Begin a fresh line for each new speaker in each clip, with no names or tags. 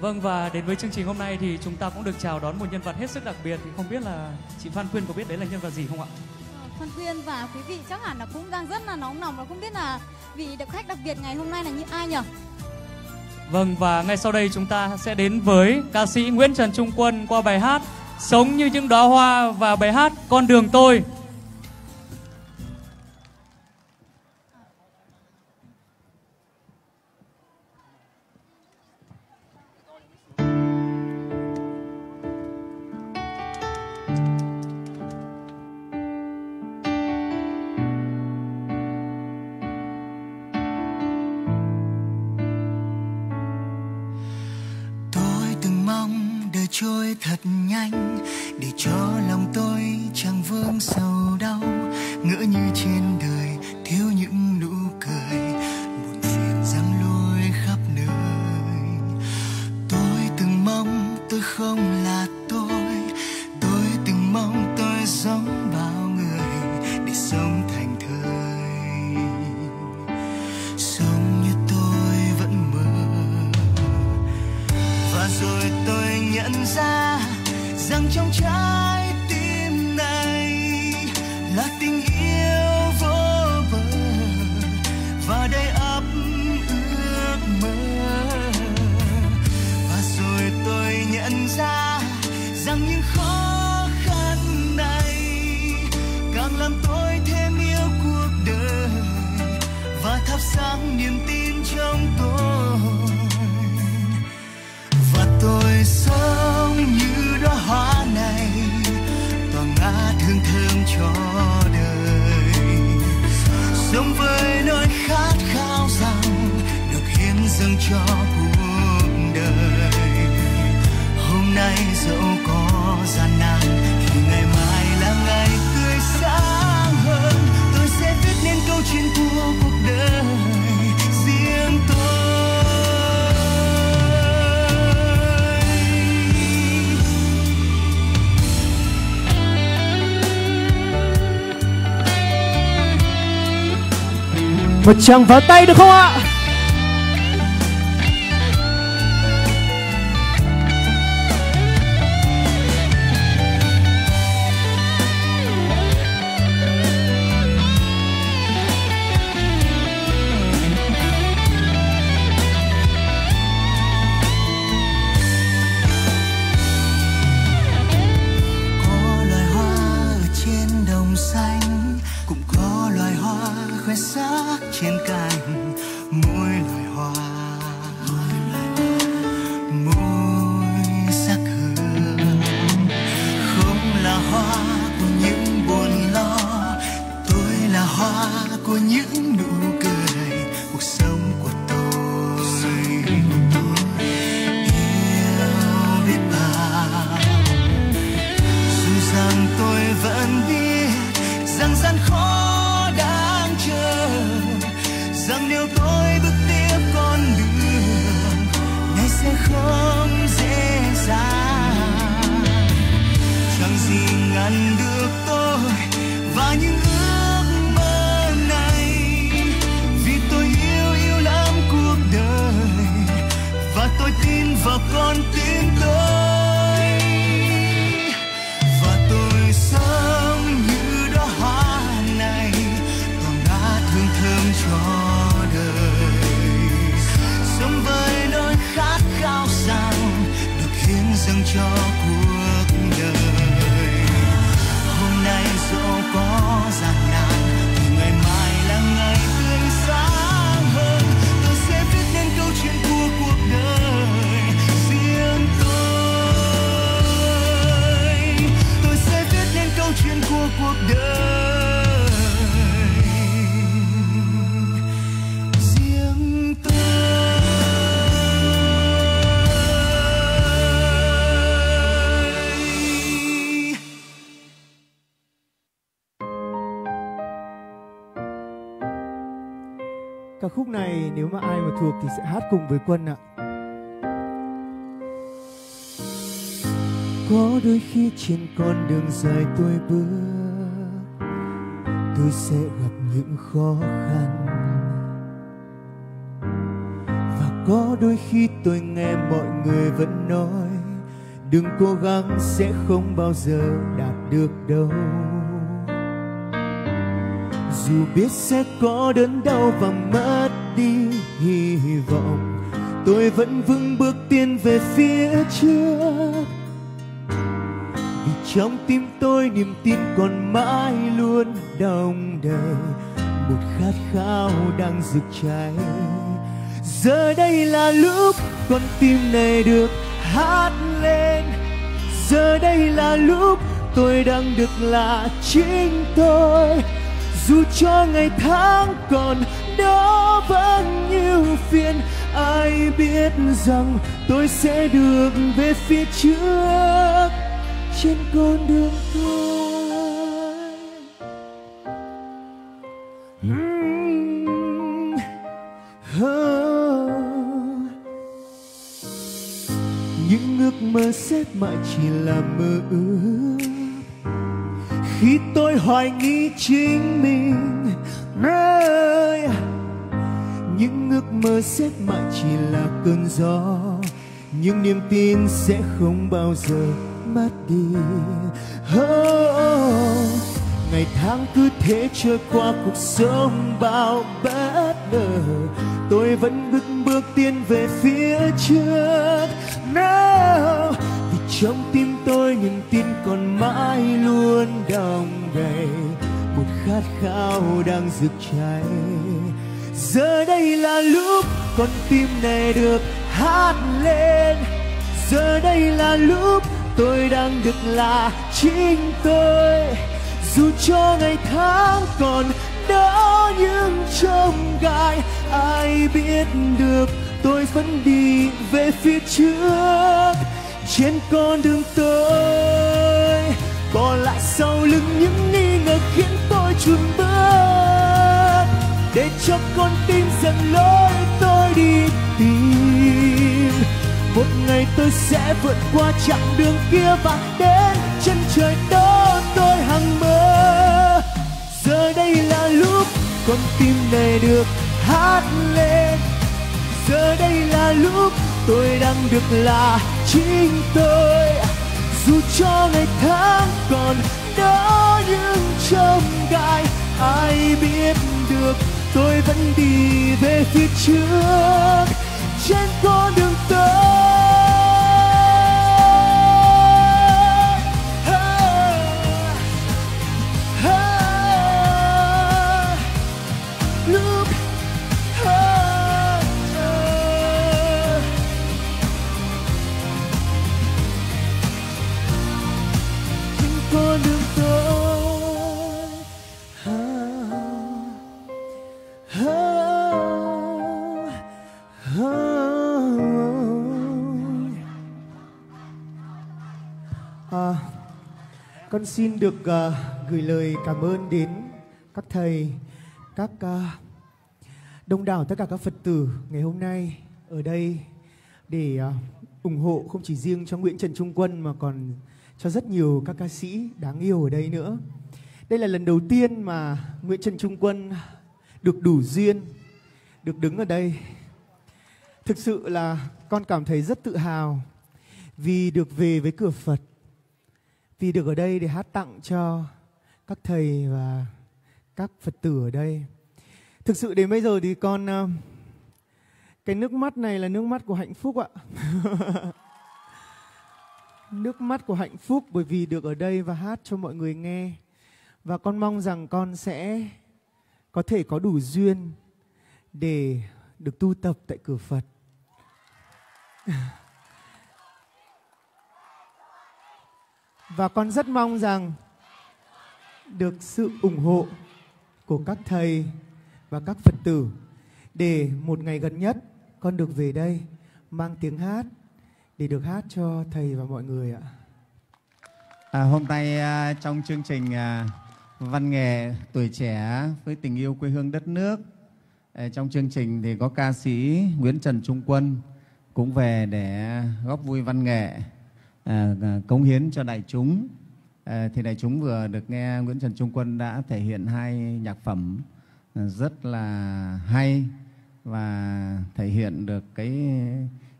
Vâng và đến với chương trình hôm nay thì chúng ta cũng được chào đón một nhân vật hết sức đặc biệt thì không biết là chị Phan Quyên có biết đấy là nhân vật gì không ạ?
Phan Quyên và quý vị chắc hẳn là cũng đang rất là nóng lòng và không biết là vị đặc khách đặc biệt ngày hôm nay là như ai nhỉ?
Vâng và ngay sau đây chúng ta sẽ đến với ca sĩ Nguyễn Trần Trung Quân qua bài hát Sống như những đóa hoa và bài hát Con đường tôi.
Tôi thật nhanh. Để cho lòng tôi chẳng vương sầu đau. Ngỡ như trên đời thiếu những nụ cười. Buồn phiền răng lôi khắp nơi. Tôi từng mong tôi không là tôi. Ra rằng trong trái
Một tràng pháo tay được không ạ?
Khoe sắc trên cành môi loài hoa. Hiến dâng cho
Ca khúc này, nếu mà ai mà thuộc thì sẽ hát cùng với Quân ạ. Có đôi khi trên con đường dài tôi bước, Tôi sẽ gặp những khó khăn Và
có đôi khi tôi nghe mọi người vẫn nói, đừng cố gắng, sẽ không bao giờ đạt được đâu dù biết sẽ có đớn đau và mất đi hy vọng, tôi vẫn vững bước tiến về phía trước. Vì trong tim tôi niềm tin còn mãi luôn đong đầy, một khát khao đang rực cháy. Giờ đây là lúc con tim này được hát lên. Giờ đây là lúc tôi đang được là chính tôi dù cho ngày tháng còn, đó vẫn như phiền ai biết rằng tôi sẽ được về phía trước trên con đường tôi mm. oh. những ước mơ sẽ mãi chỉ là mơ ước khi tôi hoài nghi chính mình nơi à, những ước mơ sẽ mãi chỉ là cơn gió. Nhưng niềm tin sẽ không bao giờ mất đi. Oh, ngày tháng cứ thế trôi qua cuộc sống bao bất ngờ. Tôi vẫn bước bước tiến về phía trước. No, trong tim tôi niềm tin còn mãi luôn đong đầy. Một khát khao đang rực cháy. Giờ đây là lúc con tim này được hát lên. Giờ đây là lúc tôi đang được là chính tôi. Dù cho ngày tháng còn đó những trông gai, ai biết được tôi vẫn đi về phía trước trên con đường tôi bỏ lại sau lưng những nghi ngờ khiến tôi chùn bước. Để cho con tim dần lối tôi đi tìm. Một ngày tôi sẽ vượt qua chặng đường kia và đến chân trời đó tôi hằng mơ. Giờ đây là lúc con tim này được hát lên. Giờ đây là lúc tôi đang được là chính tôi. Dù cho ngày tháng còn đó những trông gai, ai biết được tôi vẫn đi về phía trước. Trên con đường tới con xin được uh, gửi lời cảm ơn đến các thầy, các uh, đông đảo tất cả các Phật tử ngày hôm nay ở đây để uh, ủng hộ không chỉ riêng cho Nguyễn Trần Trung Quân mà còn cho rất nhiều các ca sĩ đáng yêu ở đây nữa. Đây là lần đầu tiên mà Nguyễn Trần Trung Quân được đủ duyên được đứng ở đây. Thực sự là con cảm thấy rất tự hào vì được về với cửa Phật, vì được ở đây để hát tặng cho các thầy và các Phật tử ở đây. Thực sự đến bây giờ thì con ờ, cái nước mắt này là nước mắt của hạnh phúc ạ. nước mắt của hạnh phúc bởi vì được ở đây và hát cho mọi người nghe. Và con mong rằng con sẽ có thể có đủ duyên để được tu tập tại cửa Phật. Và con rất mong rằng được sự ủng hộ của các thầy và các Phật tử để một ngày gần nhất con được về đây mang tiếng hát để được hát cho thầy và mọi người ạ.
À, hôm nay à, trong chương trình à, văn nghệ tuổi trẻ với tình yêu quê hương đất nước à, trong chương trình thì có ca sĩ Nguyễn Trần Trung Quân cũng về để góp vui văn nghệ à, cống hiến cho đại chúng. À, thì đại chúng vừa được nghe Nguyễn Trần Trung Quân đã thể hiện hai nhạc phẩm rất là hay và thể hiện được cái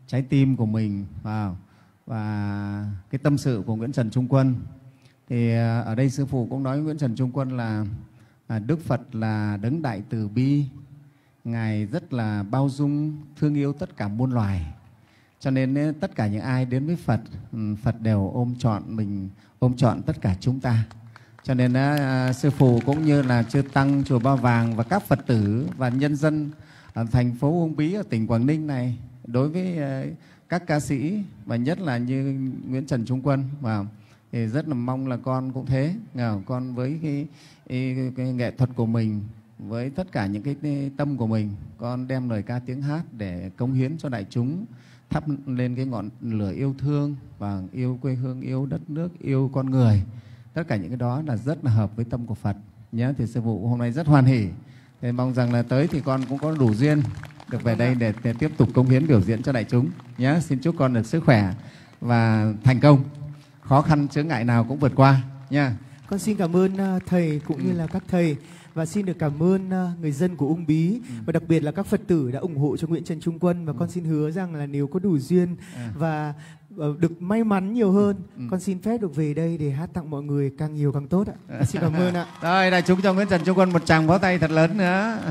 trái tim của mình vào và cái tâm sự của Nguyễn Trần Trung Quân. Thì ở đây sư phụ cũng nói Nguyễn Trần Trung Quân là à, Đức Phật là đấng đại từ bi ngài rất là bao dung thương yêu tất cả muôn loài cho nên eh, tất cả những ai đến với Phật ừ, Phật đều ôm trọn mình ôm trọn tất cả chúng ta. Cho nên eh, à, sư phụ cũng như là chư tăng chùa Ba Vàng và các Phật tử và nhân dân ở thành phố Uông Bí ở tỉnh Quảng Ninh này đối với eh, các ca sĩ và nhất là như Nguyễn Trần Trung Quân và thì rất là mong là con cũng thế. Con với cái, cái, cái nghệ thuật của mình với tất cả những cái, cái tâm của mình con đem lời ca tiếng hát để cống hiến cho đại chúng thắp lên cái ngọn lửa yêu thương và yêu quê hương yêu đất nước yêu con người. Tất cả những cái đó là rất là hợp với tâm của Phật. Nhé thì sư phụ hôm nay rất hoan hỉ thì mong rằng là tới thì con cũng có đủ duyên được về đây để, để tiếp tục cống hiến biểu diễn cho đại chúng. Nhé xin chúc con được sức khỏe và thành công. Khó khăn chướng ngại nào cũng vượt qua. Nha.
Con xin cảm ơn à, thầy cũng như là các thầy và xin được cảm ơn à, người dân của Ung Bí và đặc biệt là các Phật tử đã ủng hộ cho Nguyễn Trần Trung Quân và con xin hứa rằng là nếu có đủ duyên và ờ, được may mắn nhiều hơn, con xin phép được về đây để hát tặng mọi người càng nhiều càng tốt ạ. Xin cảm ơn ạ.
rồi đại chúng cho Nguyễn Trần Trung Quân một tràng pháo tay thật lớn nữa.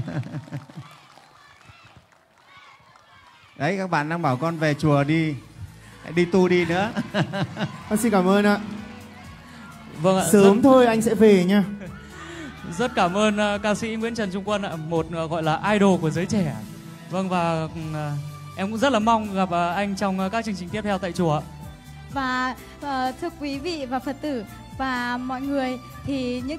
Đấy các bạn đang bảo con về chùa đi đi tu đi nữa.
Con xin cảm ơn ạ.
Vâng ạ.
Sớm thôi anh sẽ về nha.
Rất, rất cảm ơn ờ, ca sĩ Nguyễn Trần Trung Quân ạ, một ờ, gọi là idol của giới trẻ. Vâng và ờ, em cũng rất là mong gặp ờ, anh trong ờ, các chương trình tiếp theo tại chùa.
Và ờ, thưa quý vị và Phật tử và mọi người thì những